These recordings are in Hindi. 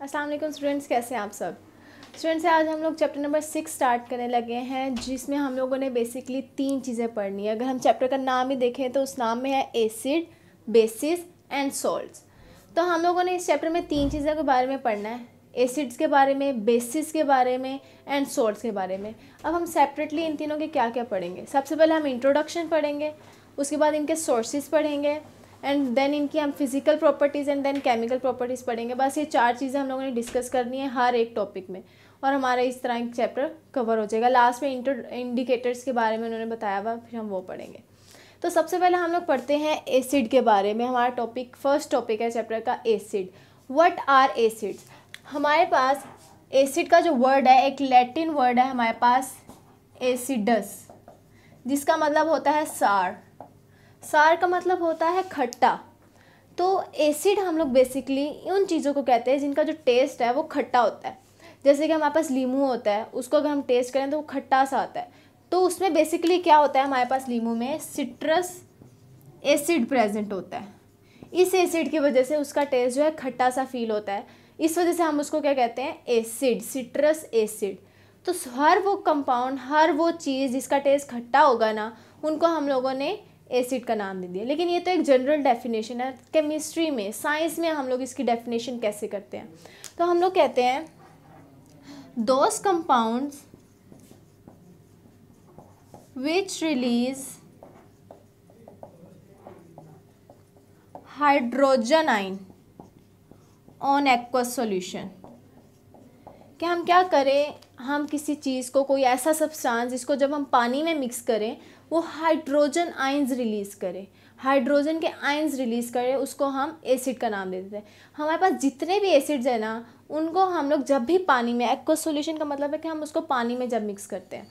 अस्सलाम वालेकुम स्टूडेंट्स, कैसे हैं आप सब? स्टूडेंट्स, आज हम लोग चैप्टर नंबर सिक्स स्टार्ट करने लगे हैं, जिसमें हम लोगों ने बेसिकली तीन चीज़ें पढ़नी है। अगर हम चैप्टर का नाम ही देखें तो उस नाम में है एसिड बेसिस एंड सॉल्ट्स तो हम लोगों ने इस चैप्टर में तीन चीज़ों के बारे में पढ़ना है। एसिड्स के बारे में बेसिस के बारे में एंड सॉल्ट्स के बारे में। अब हम सेपरेटली इन तीनों के क्या क्या पढ़ेंगे? सबसे पहले हम इंट्रोडक्शन पढ़ेंगे, उसके बाद इनके सोर्सेज पढ़ेंगे एंड देन इनकी हम physical properties and then chemical properties पढ़ेंगे। बस ये चार चीज़ें हम लोगों ने डिस्कस करनी है हर एक टॉपिक में। और हमारा इस तरह एक चैप्टर कवर हो जाएगा। लास्ट में इंटर इंडिकेटर्स के बारे में उन्होंने बताया हुआ, फिर हम वो पढ़ेंगे। तो सबसे पहले हम लोग पढ़ते हैं एसिड के बारे में। हमारा टॉपिक फ़र्स्ट टॉपिक है चैप्टर का एसिड वट आर एसिड्स हमारे पास एसिड का जो वर्ड है, एक लैटिन वर्ड है हमारे पास एसिडस जिसका मतलब होता है सार। सार का मतलब होता है खट्टा। तो एसिड हम लोग बेसिकली उन चीज़ों को कहते हैं जिनका जो टेस्ट है वो खट्टा होता है। जैसे कि हमारे पास लीमू होता है, उसको अगर हम टेस्ट करें तो वो खट्टा सा आता है। तो उसमें बेसिकली क्या होता है हमारे पास लीमू में? सिट्रस एसिड प्रेजेंट होता है। इस एसिड की वजह से उसका टेस्ट जो है खट्टा सा फील होता है। इस वजह से हम उसको क्या कहते हैं? एसिड सिट्रस एसिड तो हर वो कंपाउंड हर वो चीज़ जिसका टेस्ट खट्टा होगा ना, उनको हम लोगों ने एसिड का नाम दे दिया। लेकिन ये तो एक जनरल डेफिनेशन है केमिस्ट्री में साइंस में हम लोग इसकी डेफिनेशन कैसे करते हैं? तो हम लोग कहते हैं those compounds which release hydrogen ion on aqueous solution कि हम क्या करें? हम किसी चीज़ को, कोई ऐसा सब्सटेंस जिसको जब हम पानी में मिक्स करें, वो हाइड्रोजन आइंस रिलीज़ करें। हाइड्रोजन के आइंस रिलीज़ करें, उसको हम एसिड का नाम दे देते हैं। हमारे पास जितने भी एसिड्स हैं ना, उनको हम लोग जब भी पानी में एक्व सोल्यूशन का मतलब है कि हम उसको पानी में जब मिक्स करते हैं।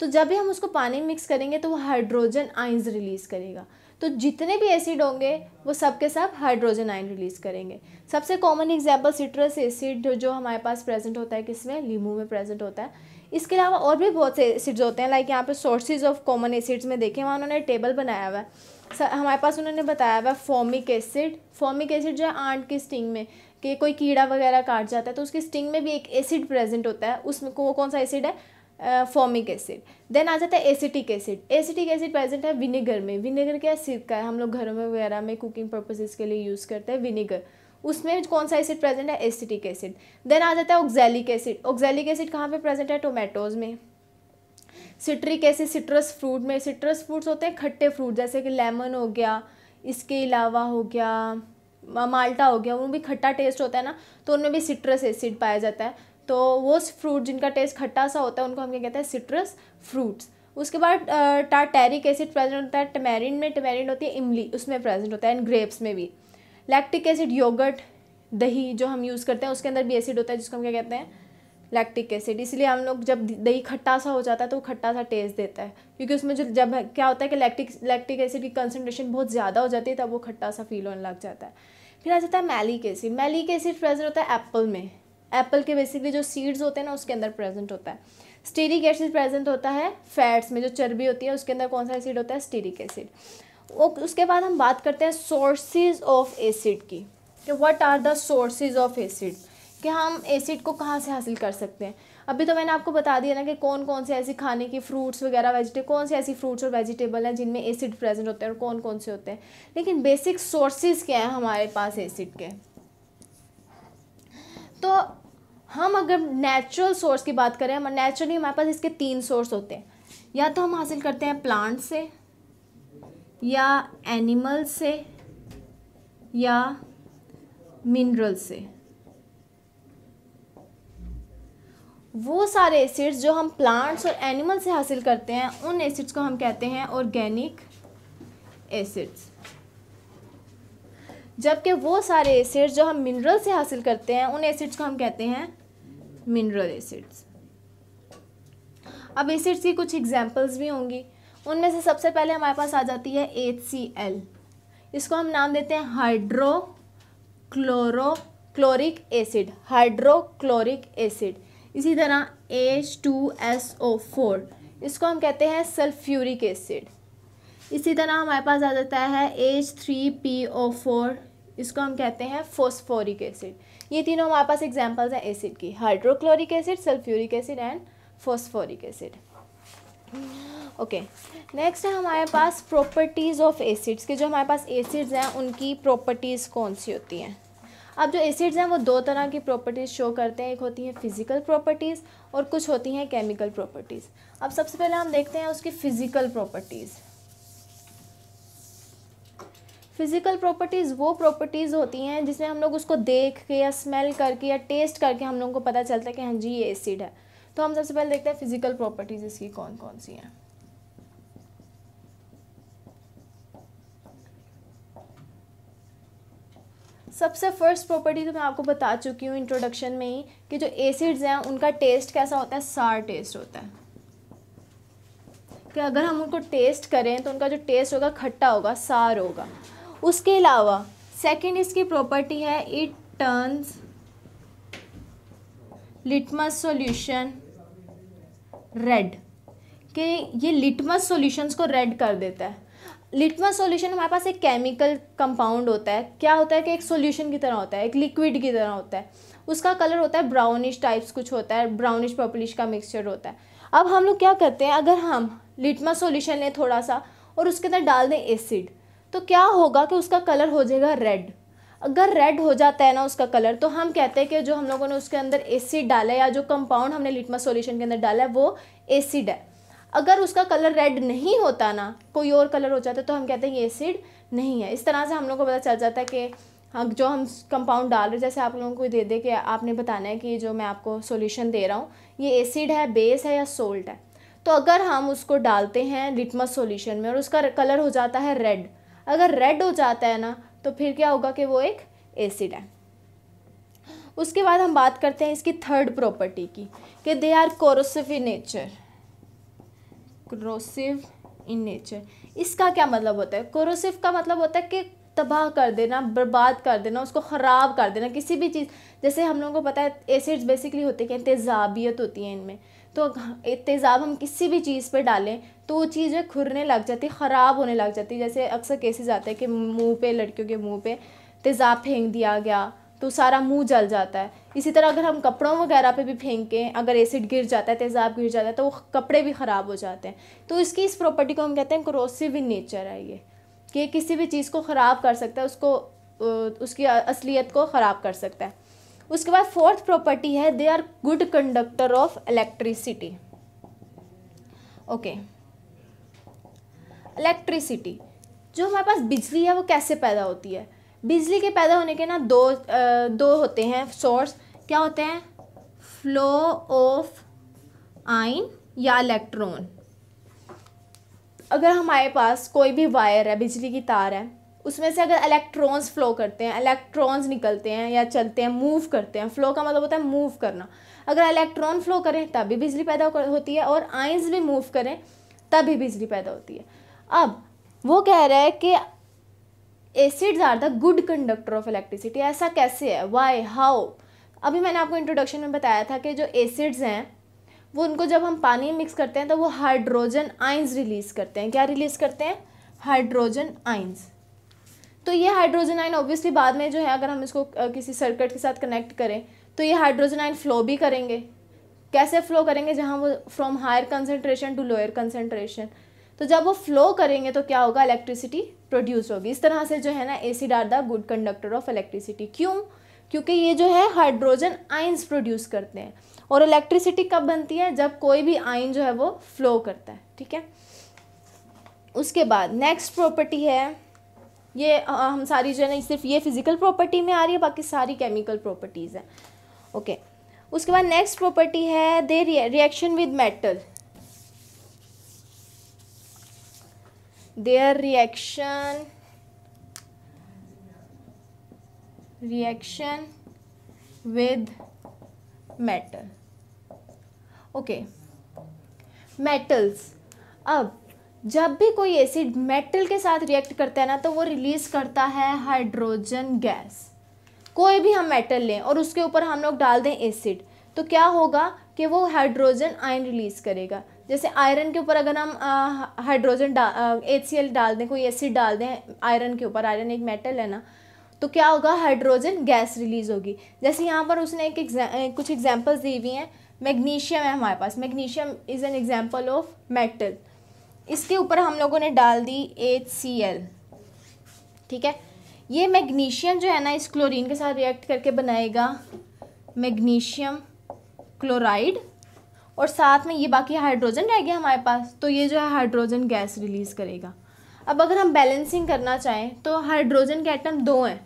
तो जब भी हम उसको पानी में मिक्स करेंगे तो वो हाइड्रोजन आइंस रिलीज़ करेगा। तो जितने भी एसिड होंगे, वो सब के सब हाइड्रोजन आइन रिलीज़ करेंगे। सबसे कॉमन एग्ज़ाम्पल सिट्रस एसिड जो हमारे पास प्रेजेंट होता है किसमें? लीमू में प्रेजेंट होता है। इसके अलावा और भी बहुत से एसिड्स होते हैं लाइक यहाँ पे सोर्सेज ऑफ़ कॉमन एसिड्स में देखें, वहाँ उन्होंने टेबल बनाया हुआ है। हमारे पास उन्होंने बताया हुआ है फॉर्मिक एसिड फॉर्मिक एसिड जो है आंट की स्टिंग में, कि कोई कीड़ा वगैरह काट जाता है तो उसकी स्टिंग में भी एक एसिड प्रेजेंट होता है। उसमें वो कौन सा एसिड है? फॉर्मिक एसिड देन आ जाता है acetic acid acetic acid present है विनेगर में. विनेगर क्या है? सिरका है. हम लोग घरों में वगैरह में कुकिंग पर्पजेज़ के लिए यूज़ करते हैं विनेगर उसमें कौन सा एसिड प्रेजेंट है? एसिटिक एसिड देन आ जाता है ऑक्जेलिक एसिड ऑक्जेलिक एसिड कहाँ पे प्रेजेंट है? टोमेटोज़ में. सिट्रिक एसिड सिट्रस फ्रूट में. सिट्रस फ्रूट्स होते हैं खट्टे फ्रूट जैसे कि लेमन हो गया, इसके अलावा हो गया माल्टा हो गया वो भी खट्टा टेस्ट होता है ना तो उनमें भी सिट्रस एसिड पाया जाता है। तो वो फ्रूट जिनका टेस्ट खट्टा सा होता है, उनको हम क्या कहते हैं? सिट्रस फ्रूट्स उसके बाद टाटेरिक एसिड प्रेजेंट होता है टमेरिन में टमेरिन होती है, इमली उसमें प्रेजेंट होता है एंड ग्रेप्स में भी. लैक्टिक एसिड योगर्ट दही जो हम यूज़ करते हैं, उसके अंदर भी एसिड होता है, जिसको हम क्या कहते हैं? लैक्टिक एसिड इसलिए हम लोग जब दही खट्टा सा हो जाता है तो वो खट्टा सा टेस्ट देता है. क्योंकि उसमें जो जब क्या होता है कि लैक्टिक लैक्टिक एसिड की कंसनट्रेशन बहुत ज़्यादा हो जाती है, तब वो खट्टा सा फील होने लग जाता है. फिर आ जाता है malic acid malic acid present होता है एप्पल में. एप्पल के बेसिकली जो सीड्स होते हैं ना, उसके अंदर प्रेजेंट होता है। स्टीरिक एसिड प्रेजेंट होता है फैट्स में, जो चर्बी होती है, उसके अंदर कौन सा एसिड होता है? स्टीरिक एसिड उसके बाद हम बात करते हैं सोर्सेज ऑफ़ एसिड की, कि what are the sources of acid कि हम एसिड को कहाँ से हासिल कर सकते हैं? अभी तो मैंने आपको बता दिया ना कि कौन कौन से ऐसी खाने की फ्रूट्स वगैरह वेजिटेबल कौन से ऐसी फ्रूट्स और वेजिटेबल हैं जिनमें एसिड प्रेजेंट होते हैं और कौन कौन से होते हैं? लेकिन बेसिक सोर्सेज क्या हैं हमारे पास एसिड के? तो हम अगर नेचुरल सोर्स की बात करें नेचुरली हमारे पास इसके तीन सोर्स होते हैं। या तो हम हासिल करते हैं प्लांट से, या एनिमल से, या मिनरल से। वो सारे एसिड्स जो हम प्लांट्स और एनिमल से हासिल करते हैं, उन एसिड्स को हम कहते हैं ऑर्गेनिक एसिड्स जबकि वो सारे एसिड्स जो हम मिनरल से हासिल करते हैं, उन एसिड्स को हम कहते हैं मिनरल एसिड्स। अब एसिड्स की कुछ एग्जांपल्स भी होंगी। उनमें से सबसे पहले हमारे पास आ जाती है एच सी एल इसको हम नाम देते हैं hydro chloro chloric acid hydrochloric acid इसी तरह H two S O four इसको हम कहते हैं सल्फ्यूरिक एसिड इसी तरह हमारे पास आ जाता है H three P O four इसको हम कहते हैं फोस्फोरिक एसिड ये तीनों हमारे पास एग्जाम्पल्स हैं एसिड की। Hydrochloric acid sulphuric acid and phosphoric acid okay next है हमारे पास प्रॉपर्टीज़ ऑफ़ एसिड्स के। जो हमारे पास एसिड्स हैं, उनकी प्रॉपर्टीज़ कौन सी होती हैं? अब जो एसिड्स हैं, वो दो तरह की प्रॉपर्टीज़ शो करते हैं। एक होती हैं फ़िज़िकल प्रॉपर्टीज़ और कुछ होती हैं केमिकल प्रॉपर्टीज़ अब सबसे पहले हम देखते हैं उसकी फ़िज़िकल प्रॉपर्टीज़ फ़िज़िकल प्रॉपर्टीज़ वो प्रॉपर्टीज़ होती हैं जिसमें हम लोग उसको देख के या स्मेल करके या टेस्ट करके हम लोगों को पता चलता है कि हाँ जी, ये एसिड है। तो हम सबसे पहले देखते हैं फ़िज़िकल प्रॉपर्टीज़ इसकी कौन कौन सी हैं। सबसे फ़र्स्ट प्रॉपर्टी तो मैं आपको बता चुकी हूँ इंट्रोडक्शन में ही कि जो एसिड्स हैं, उनका टेस्ट कैसा होता है? सार टेस्ट होता है। कि अगर हम उनको टेस्ट करें तो उनका जो टेस्ट होगा, खट्टा होगा सार होगा। उसके अलावा सेकंड इसकी प्रॉपर्टी है it turns litmus solution red कि ये लिटमस सॉल्यूशंस को रेड कर देता है। लिटमस सॉल्यूशन हमारे पास एक केमिकल कंपाउंड होता है। क्या होता है कि एक सॉल्यूशन की तरह होता है, एक लिक्विड की तरह होता है। उसका कलर होता है ब्राउनिश टाइप्स कुछ होता है ब्राउनिश पर्पलिश का मिक्सचर होता है। अब हम लोग क्या करते हैं, अगर हम लिटमस सॉल्यूशन लें थोड़ा सा, और उसके अंदर डाल दें एसिड तो क्या होगा कि उसका कलर हो जाएगा रेड अगर रेड हो जाता है ना उसका कलर तो हम कहते हैं कि जो हम लोगों ने उसके अंदर एसिड डाला है या जो कंपाउंड हमने लिटमस सॉल्यूशन के अंदर डाला है, वो एसिड है। अगर उसका कलर रेड नहीं होता ना, कोई और कलर हो जाता तो हम कहते हैं ये एसिड नहीं है। इस तरह से हम लोग को पता चल जाता है कि हम जो हम कंपाउंड डाल रहे हैं, जैसे आप लोगों को दे दे कि आपने बताना है कि जो मैं आपको सॉल्यूशन दे रहा हूँ, ये एसिड है बेस है या सोल्ट है। तो अगर हम उसको डालते हैं लिटमस सॉल्यूशन में और उसका कलर हो जाता है रेड अगर रेड हो जाता है ना तो फिर क्या होगा कि वो एक एसिड है। उसके बाद हम बात करते हैं इसकी थर्ड प्रॉपर्टी की, कि they are corrosive in nature corrosive in nature इसका क्या मतलब होता है? कोरोसिव का मतलब होता है कि तबाह कर देना, बर्बाद कर देना, उसको ख़राब कर देना, किसी भी चीज़। जैसे हम लोगों को पता है एसिड्स बेसिकली होते हैं? तेज़ाबियत होती है इनमें। तो तेज़ाब हम किसी भी चीज़ पे डालें तो वो चीज़ें खुरने लग जाती, ख़राब होने लग जाती। जैसे अक्सर केसेस आते हैं कि मुँह पे, लड़कियों के मुँह पे तेज़ाब फेंक दिया गया तो सारा मुँह जल जाता है। इसी तरह अगर हम कपड़ों वगैरह पे भी फेंकें, अगर एसिड गिर जाता है, तेज़ाब गिर जाता है तो वो कपड़े भी ख़राब हो जाते हैं। तो इसकी इस प्रॉपर्टी को हम कहते हैं क्रोसिव इन नेचर है ये, कि किसी भी चीज़ को ख़राब कर सकता है, उसको उसकी असलियत को ख़राब कर सकता है। उसके बाद फोर्थ प्रॉपर्टी है they are good conductor of electricity okay electricity जो हमारे पास बिजली है वो कैसे पैदा होती है? बिजली के पैदा होने के ना दो आ, दो होते हैं सोर्स क्या होते हैं? फ्लो ऑफ़ आइन या इलेक्ट्रॉन अगर हमारे पास कोई भी वायर है बिजली की तार है उसमें से अगर इलेक्ट्रॉन्स फ्लो करते हैं इलेक्ट्रॉन्स निकलते हैं या चलते हैं मूव करते हैं फ्लो का मतलब होता है मूव करना। अगर इलेक्ट्रॉन फ्लो करें तब भी बिजली पैदा होती है और आइंस भी मूव करें तब भी बिजली पैदा होती है। अब, वो कह रहा है कि acids are the good conductor of electricity ऐसा कैसे है? वाई हाउ अभी मैंने आपको इंट्रोडक्शन में बताया था कि जो एसिड्स हैं, वो उनको जब हम पानी मिक्स करते हैं तो वो हाइड्रोजन आइंस रिलीज़ करते हैं। क्या रिलीज़ करते हैं? हाइड्रोजन आइंस तो ये हाइड्रोजन आइन ऑब्वियसली बाद में जो है, अगर हम इसको किसी सर्किट के साथ कनेक्ट करें तो ये हाइड्रोजन आइन फ्लो भी करेंगे। कैसे फ्लो करेंगे? जहाँ वो from higher concentration to lower concentration तो जब वो फ्लो करेंगे तो क्या होगा? इलेक्ट्रिसिटी प्रोड्यूस होगी। इस तरह से जो है ना acid are the good conductor of electricity क्यों? क्योंकि ये जो है हाइड्रोजन आइंस प्रोड्यूस करते हैं। और इलेक्ट्रिसिटी कब बनती है? जब कोई भी आइन जो है, वो फ्लो करता है। ठीक है? उसके बाद नेक्स्ट प्रॉपर्टी है ये हम सारी जो है ना सिर्फ़ ये फ़िज़िकल प्रॉपर्टी में आ रही है, बाकी सारी केमिकल प्रॉपर्टीज़ हैं। ओके उसके बाद नेक्स्ट प्रॉपर्टी है they reaction with metal their reaction reaction with metal okay metals अब जब भी कोई एसिड मेटल के साथ रिएक्ट करता है ना तो वो रिलीज़ करता है हाइड्रोजन गैस कोई भी हम मेटल लें और उसके ऊपर हम लोग डाल दें एसिड तो क्या होगा कि वो हाइड्रोजन आयन रिलीज़ करेगा. जैसे आयरन के ऊपर अगर हम हाइड्रोजन एच सी डाल दें कोई एसिड डाल दें आयरन के ऊपर आयरन एक मेटल है ना तो क्या होगा? हाइड्रोजन गैस रिलीज़ होगी. जैसे यहाँ पर उसने एक एग्जा, कुछ एग्जाम्पल्स दी हुई हैं. मैग्नीशियम है हमारे पास. Magnesium is an example of metal इसके ऊपर हम लोगों ने डाल दी एच सी एल ठीक है? ये मैग्नीशियम जो है ना, इस क्लोरीन के साथ रिएक्ट करके बनाएगा मैग्नीशियम क्लोराइड, और साथ में ये बाकी हाइड्रोजन रह गया हमारे पास तो ये जो है हाइड्रोजन गैस रिलीज़ करेगा। अब अगर हम बैलेंसिंग करना चाहें तो हाइड्रोजन के आइटम दो हैं।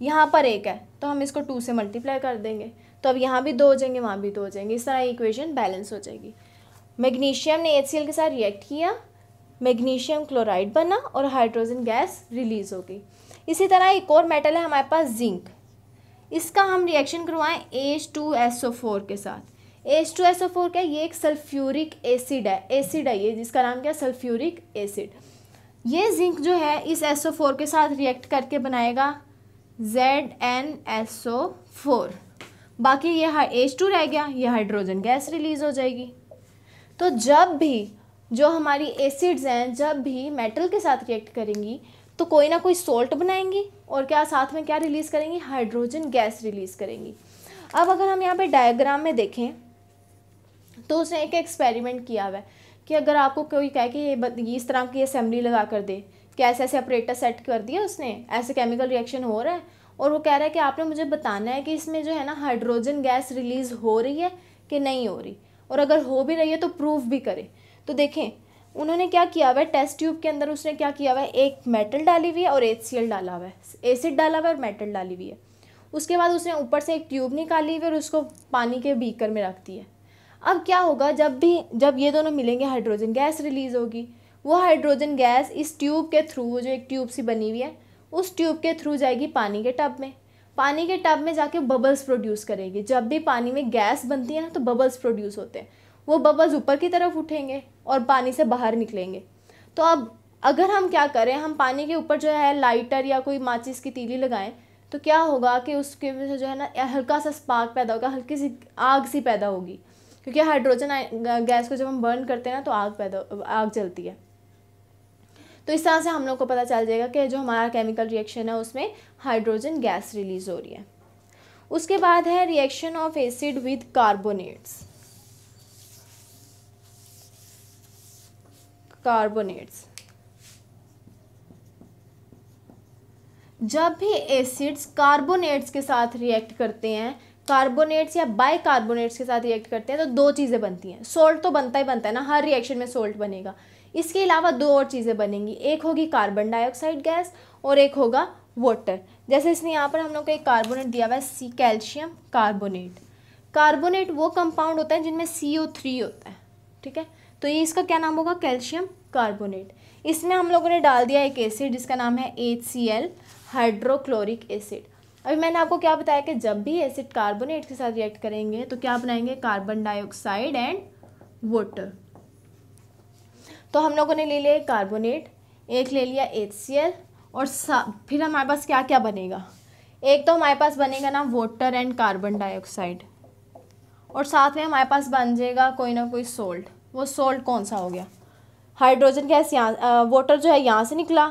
यहाँ पर एक है तो हम इसको टू से मल्टीप्लाई कर देंगे। तो अब यहाँ भी दो हो जाएँगे, वहाँ भी दो हो जाएँगे। इस तरह इक्वेशन बैलेंस हो जाएगी। मैग्नीशियम ने एच के साथ रिएक्ट किया मैग्नीशियम क्लोराइड बना और हाइड्रोजन गैस रिलीज़ हो गई। इसी तरह एक और मेटल है हमारे पास जिंक। इसका हम रिएक्शन करवाएँ H two S O four के साथ। H two S O four क्या ये एक सल्फ्यूरिक एसिड है। एसिड है ये, जिसका नाम क्या सल्फ्यूरिक एसिड। ये जिंक जो है, इस एस ओ फोर के साथ रिएक्ट करके बनाएगा Z N S O four बाकी ये एच टू रह गया, ये हाइड्रोजन गैस रिलीज़ हो जाएगी। तो जब भी जो हमारी एसिड्स हैं, जब भी मेटल के साथ रिएक्ट करेंगी तो कोई ना कोई सोल्ट बनाएँगी और क्या साथ में क्या रिलीज़ करेंगी? हाइड्रोजन गैस रिलीज़ करेंगी। अब अगर हम यहाँ पे डायग्राम में देखें तो उसने एक एक्सपेरिमेंट किया हुआ है कि अगर आपको कोई कहे कि ये इस तरह की असेंबली लगा कर दे, कि ऐसे ऐसे ऑपरेटर सेट कर दिया उसने, ऐसे केमिकल रिएक्शन हो रहा है, और वो कह रहा है कि आपने मुझे बताना है कि इसमें जो है ना हाइड्रोजन गैस रिलीज़ हो रही है कि नहीं हो रही? और अगर हो भी रही है तो प्रूफ भी करे। तो देखें, उन्होंने क्या किया हुआ है? टेस्ट ट्यूब के अंदर उसने क्या किया हुआ है? एक मेटल डाली हुई है और एच डाला हुआ है। एसिड डाला हुआ है और मेटल डाली हुई है। उसके बाद उसने ऊपर से एक ट्यूब निकाली हुई और उसको पानी के बीकर में रख दिया अब क्या होगा, जब भी, जब ये दोनों मिलेंगे हाइड्रोजन गैस रिलीज़ होगी। वो हाइड्रोजन गैस इस ट्यूब के थ्रू जो एक ट्यूब सी बनी हुई है, उस ट्यूब के थ्रू जाएगी पानी के टब में। पानी के टब में जाके बबल्स प्रोड्यूस करेगी। जब भी पानी में गैस बनती है ना तो बबल्स प्रोड्यूस होते हैं। वो बबल्स ऊपर की तरफ़ उठेंगे और पानी से बाहर निकलेंगे। तो अब अगर हम क्या करें, हम पानी के ऊपर जो है लाइटर या कोई माचिस की तीली लगाएँ तो क्या होगा कि उसके वजह से जो है ना हल्का सा स्पार्क पैदा होगा, हल्की सी आग सी पैदा होगी। क्योंकि हाइड्रोजन गैस को जब हम बर्न करते हैं ना तो आग पैदा, आग जलती है। तो इस तरह से हम लोग को पता चल जाएगा कि जो हमारा केमिकल रिएक्शन है, उसमें हाइड्रोजन गैस रिलीज़ हो रही है। उसके बाद है reaction of acid with carbonates carbonates. जब भी एसिड्स कार्बोनेट्स के साथ रिएक्ट करते हैं कार्बोनेट्स या बाई कार्बोनेट्स के साथ रिएक्ट करते हैं तो दो चीज़ें बनती हैं। सोल्ट तो बनता ही बनता है ना, हर रिएक्शन में सोल्ट बनेगा। इसके अलावा दो और चीज़ें बनेंगी, एक होगी कार्बन डाइऑक्साइड गैस और एक होगा वाटर जैसे इसने यहाँ पर हम लोग को एक कार्बोनेट दिया हुआ है सी कैल्शियम कार्बोनेट कार्बोनेट वो कंपाउंड होता है जिनमें सी ओ थ्री होता है, ठीक है? तो ये इसका क्या नाम होगा? Calcium carbonate. इसमें हम लोगों ने डाल दिया एक एसिड, जिसका नाम है H C L hydrochloric acid अभी मैंने आपको क्या बताया कि जब भी एसिड कार्बोनेट के साथ रिएक्ट करेंगे तो क्या बनाएँगे? कार्बन डाइऑक्साइड एंड वाटर तो हम लोगों ने ले लिया कार्बोनेट एक ले लिया एच और फिर हमारे पास क्या क्या बनेगा? एक तो हमारे पास बनेगा ना वाटर एंड कार्बन डाइऑक्साइड और साथ में हमारे पास बन जाएगा कोई ना कोई सोल्ट वो सोल्ट कौन सा हो गया? हाइड्रोजन गैस यहाँ वाटर जो है यहाँ से निकला।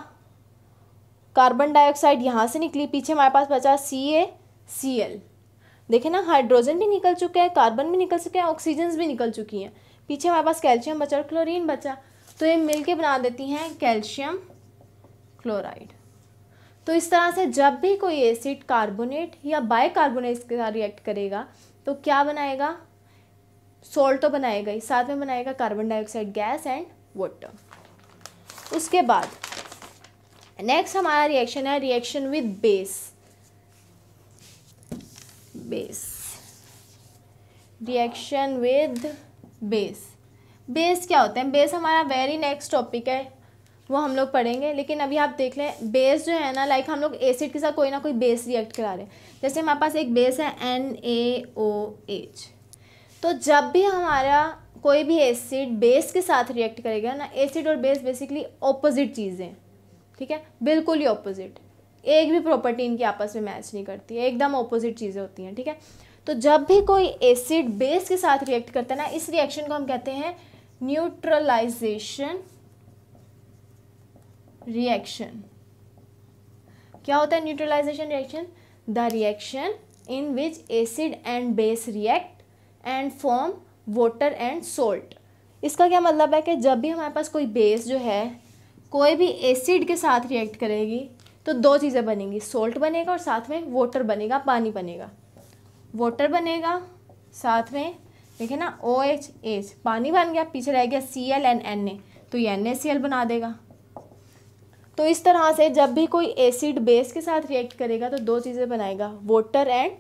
कार्बन डाइऑक्साइड यहाँ से निकली, पीछे हमारे पास बचा सी ए सी एल देखे ना हाइड्रोजन भी निकल चुका है कार्बन भी निकल चुके हैं ऑक्सीजन भी निकल चुकी हैं। पीछे हमारे पास कैल्शियम बचा और क्लोरीन बचा। तो ये मिल के बना देती हैं कैल्शियम क्लोराइड तो इस तरह से जब भी कोई एसिड कार्बोनेट या बाय कार्बोनेट के साथ रिएक्ट करेगा तो क्या बनाएगा? सोल्ट तो बनाएगा ही, साथ में बनाएगा carbon dioxide gas and water उसके बाद नेक्स्ट हमारा रिएक्शन है reaction with base base reaction with base base क्या होते हैं? बेस हमारा वेरी नेक्स्ट टॉपिक है, वो हम लोग पढ़ेंगे, लेकिन अभी आप देख लें बेस जो है ना लाइक हम लोग एसिड के साथ कोई ना कोई बेस रिएक्ट करा रहे हैं। जैसे हमारे पास एक बेस है एन ए ओ एच तो जब भी हमारा कोई भी एसिड बेस के साथ रिएक्ट करेगा ना एसिड और बेस बेसिकली ऑपोजिट चीज़ें, ठीक है? बिल्कुल ही ऑपोजिट एक भी प्रॉपर्टी इनकी आपस में मैच नहीं करती है एकदम ऑपोजिट चीज़ें होती हैं, ठीक है? तो जब भी कोई एसिड बेस के साथ रिएक्ट करता है ना, इस रिएक्शन को हम कहते हैं न्यूट्रलाइजेशन रिएक्शन क्या होता है neutralisation reaction the reaction in which acid and base react and form water and salt इसका क्या मतलब है कि जब भी हमारे पास कोई बेस जो है, कोई भी एसिड के साथ रिएक्ट करेगी तो दो चीज़ें बनेंगी सोल्ट बनेगा और साथ में वाटर बनेगा, पानी बनेगा। वाटर बनेगा, साथ में देखिए ना ओ एच एच पानी बन गया, पीछे रह गया C L N N A तो ये एन ए सी एल बना देगा। तो इस तरह से जब भी कोई एसिड बेस के साथ रिएक्ट करेगा तो दो चीज़ें बनाएगा water and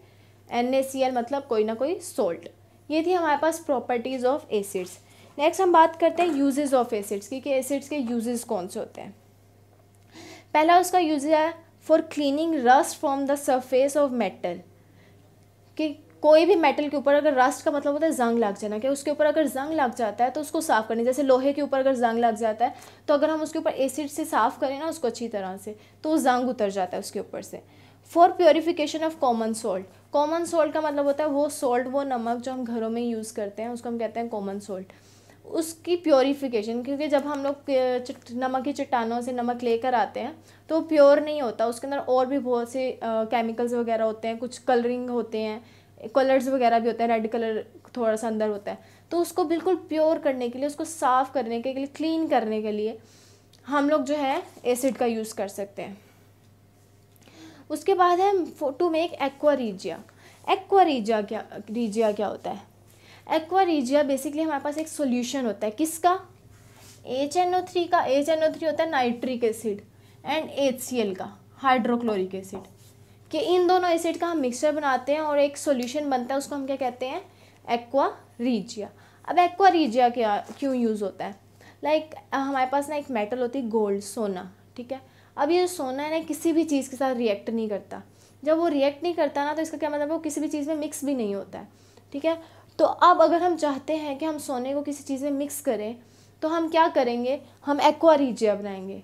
N A C L मतलब कोई ना कोई सोल्ट ये थी हमारे पास प्रॉपर्टीज़ ऑफ़ एसिड्स नेक्स्ट हम बात करते हैं यूजेस ऑफ़ एसिड्स की, कि एसिड्स के यूजेस कौन से होते हैं। पहला उसका यूज़ है for cleaning rust from the surface of metal कि कोई भी मेटल के ऊपर अगर रस्ट का मतलब होता है जंग लग जाना, कि उसके ऊपर अगर जंग लग जाता है तो उसको साफ़ करनी जैसे लोहे के ऊपर अगर जंग लग जाता है तो अगर हम उसके ऊपर एसिड से साफ़ करें ना उसको अच्छी तरह से तो वो जंग उतर जाता है उसके ऊपर से। For purification of common salt common salt का मतलब होता है वो सॉल्ट वो नमक जो हम घरों में यूज़ करते हैं, उसको हम कहते हैं कॉमन सॉल्ट उसकी प्योरीफिकेशन क्योंकि जब हम लोग नमक की चट्टानों से नमक लेकर आते हैं तो प्योर नहीं होता. उसके अंदर और भी बहुत से केमिकल्स वगैरह होते हैं, कुछ कलरिंग होते हैं कलर्स वगैरह भी होते हैं रेड कलर थोड़ा सा अंदर होता है. तो उसको बिल्कुल प्योर करने के लिए, उसको साफ़ करने के लिए क्लीन करने के लिए हम लोग जो है एसिड का यूज़ कर सकते हैं. उसके बाद है to make aqua regia aqua regia क्या रीजिया क्या होता है? एक्वा रीजिया बेसिकली हमारे पास एक सोल्यूशन होता है. किसका? एच एन ओ थ्री का. एच एन ओ थ्री होता है nitric acid and H C L का. हाइड्रोक्लोरिक एसिड कि इन दोनों एसिड का हम मिक्सचर बनाते हैं और एक सोल्यूशन बनता है उसको हम क्या कहते हैं? एक्वा रीजिया अब एक्वा रीजिया क्या क्यों यूज़ होता है? लाइक like, हमारे पास ना एक मेटल होती है गोल्ड सोना. ठीक है? अब ये सोना है ना, किसी भी चीज़ के साथ रिएक्ट नहीं करता। जब वो रिएक्ट नहीं करता ना तो इसका क्या मतलब है? वो किसी भी चीज़ में मिक्स भी नहीं होता है। ठीक है? तो अब अगर हम चाहते हैं कि हम सोने को किसी चीज़ में मिक्स करें तो हम क्या करेंगे? हम एक्वा रीजिया बनाएँगे।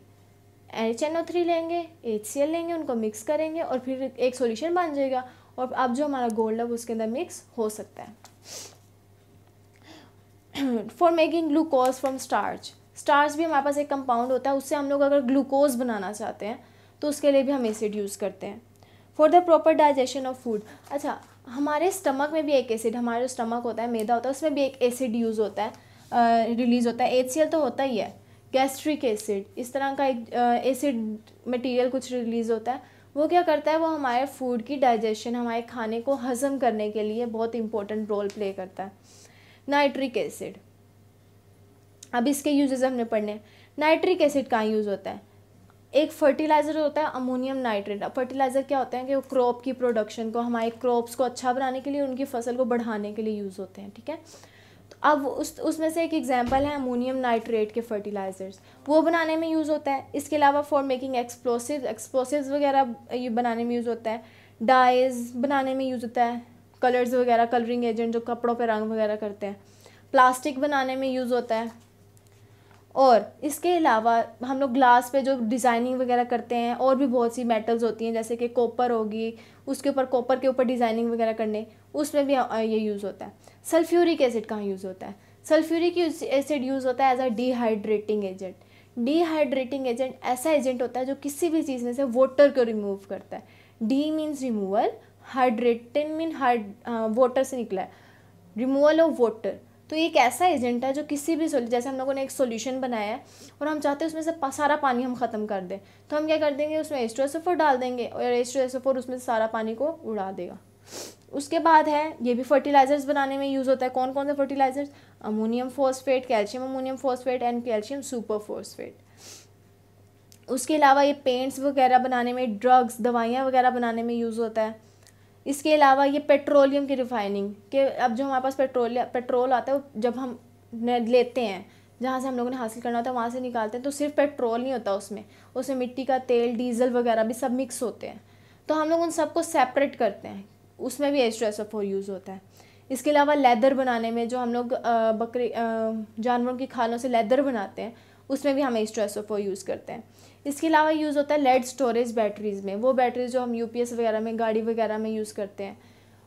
एच एन ओ थ्री लेंगे एच सी एल लेंगे, उनको मिक्स करेंगे और फिर एक सॉल्यूशन बन जाएगा। और अब जो हमारा गोल्ड है उसके अंदर मिक्स हो सकता है। For making glucose from starch starch भी हमारे पास एक कंपाउंड होता है, उससे हम लोग अगर ग्लूकोज बनाना चाहते हैं तो उसके लिए भी हम एसिड यूज़ करते हैं। For the proper digestion of food अच्छा हमारे स्टमक में भी एक एसिड हमारा जो स्टमक होता है, मैदा होता है, उसमें भी एक एसिड यूज़ होता है रिलीज़ होता है। एचसीएल तो होता ही है गैस्ट्रिक एसिड इस तरह का एक एसिड मटेरियल कुछ रिलीज़ होता है, वो क्या करता है, वो हमारे फ़ूड की डाइजेशन हमारे खाने को हज़म करने के लिए बहुत इंपॉर्टेंट रोल प्ले करता है। नाइट्रिक एसिड अब इसके यूजेस हमने पढ़ने हैं। नाइट्रिक एसिड कहाँ यूज़ होता है? एक फर्टिलाइज़र होता है अमोनियम नाइट्रेट फर्टिलाइज़र क्या होता है कि वो क्रॉप की प्रोडक्शन को, हमारे क्रॉप्स को अच्छा बनाने के लिए, उनकी फ़सल को बढ़ाने के लिए यूज़ होते हैं, ठीक है? तो अब उस, उसमें से एक एग्जांपल है अमोनियम नाइट्रेट के फर्टिलाइज़र्स वो बनाने में यूज़ होता है। इसके अलावा फॉर मेकिंग एक्सप्लोसिव एक्सप्लोसिव वगैरह ये बनाने में यूज़ होता है। डाइज बनाने में यूज़ होता है। कलर्स वगैरह कलरिंग एजेंट जो कपड़ों पर रंग वगैरह करते हैं। प्लास्टिक बनाने में यूज़ होता है। और इसके अलावा हम लोग ग्लास पे जो डिज़ाइनिंग वगैरह करते हैं, और भी बहुत सी मेटल्स होती हैं, जैसे कि कॉपर होगी, उसके ऊपर कॉपर के ऊपर डिज़ाइनिंग वगैरह करने, उसमें भी ये यूज़ होता है। सल्फ्यूरिक एसिड कहाँ यूज़ होता है? सल्फ्यूरिक एसिड यूज़ होता है as a dehydrating agent dehydrating agent ऐसा एजेंट होता है जो किसी भी चीज़ में से वाटर को रिमूव करता है। De means removal hydrating mean hyde water से निकला है। रिमूवल ऑफ़ वाटर तो ये एक ऐसा एजेंट है जो किसी भी जैसे हम लोगों ने एक सोल्यूशन बनाया है और हम चाहते हैं उसमें से सारा पानी हम ख़त्म कर दें। तो हम क्या कर देंगे, उसमें एस्ट्रोसोफोर डाल देंगे और एस्ट्रोसोफोर उसमें से सारा पानी को उड़ा देगा। उसके बाद है, ये भी फर्टिलाइजर्स बनाने में यूज़ होता है। कौन कौन से fertilisers ammonium phosphate calcium ammonium phosphate and calcium super phosphate उसके अलावा ये पेंट्स वगैरह बनाने में ड्रग्स दवाइयाँ वगैरह बनाने में यूज़ होता है। इसके अलावा ये पेट्रोलियम की रिफाइनिंग, के अब जो हमारे पास पेट्रोल पेट्रोल आता है जब हम लेते हैं, जहाँ से हम लोगों ने हासिल करना होता है, वहाँ से निकालते हैं तो सिर्फ़ पेट्रोल नहीं होता उसमें। उसमें मिट्टी का तेल, डीजल वगैरह भी सब मिक्स होते हैं। तो हम लोग उन सबको सेपरेट करते हैं। उसमें भी एच टू यूज़ होता है। इसके अलावा लेदर बनाने में जो हम लोग बकरी जानवरों की खालों से लेदर बनाते हैं, उसमें भी हम एच टू यूज़ करते हैं। इसके अलावा यूज़ होता है लेड स्टोरेज बैटरीज़ में। वो बैटरीज जो हम यूपीएस वगैरह में, गाड़ी वगैरह में यूज़ करते हैं,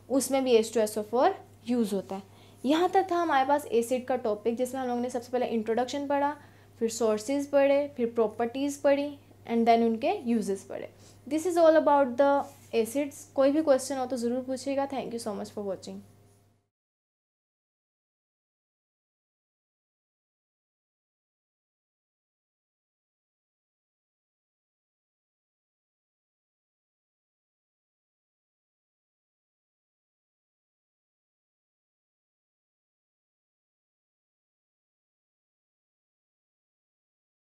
उसमें भी H two S O four use होता है। यहाँ तक था हमारे पास एसिड का टॉपिक जिसमें हम लोगों ने सबसे पहले इंट्रोडक्शन पढ़ा, फिर सोर्सेज पढ़े, फिर प्रॉपर्टीज़ पढ़ी एंड देन उनके यूजेस पढ़े। This is all about the acids कोई भी क्वेश्चन हो तो ज़रूर पूछिएगा। Thank you so much for watching